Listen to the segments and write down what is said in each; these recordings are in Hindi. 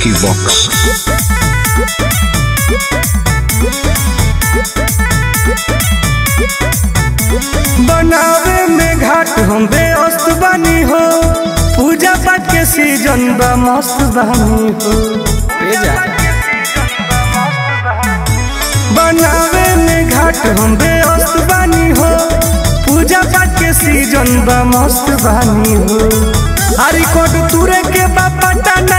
Vicky Vox. बनावे में घाट हम बेअस्त बानी हो। पूजा पाठ के सीज़न बा मस्त बानी हो। बनावे में घाट हम बेअस्त बनी हो। पूजा पाठ के सीज़न बा मस्त बानी हो। हरी कोट तुरे के बा पटना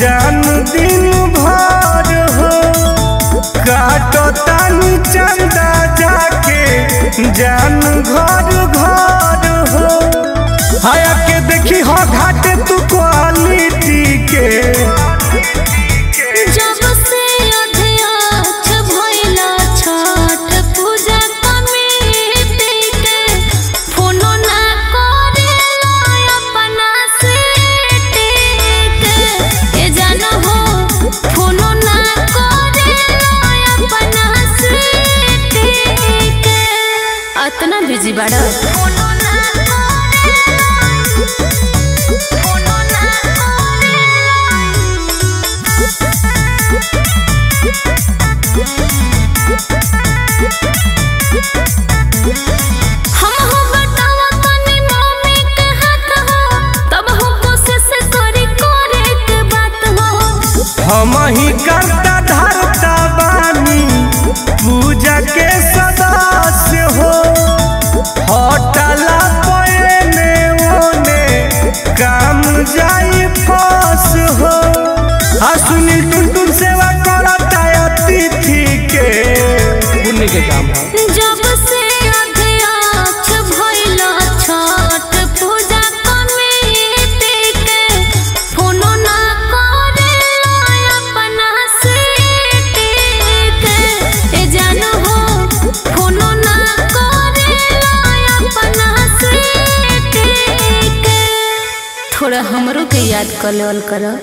जान दिन भर हो काटो तानी चंदा जाके जान घर घर हो बिज़ी बाड़ा हम हो बतावा पुण्य के काम है। जब से अध्यक्ष भइला छठ पूजा कमिटी के फोनो ना करेला अपना सीटी के। ए जानो हो फोनो ना करेला अपना सीटी के। थोड़ा हमरो के याद कर लेवल करो।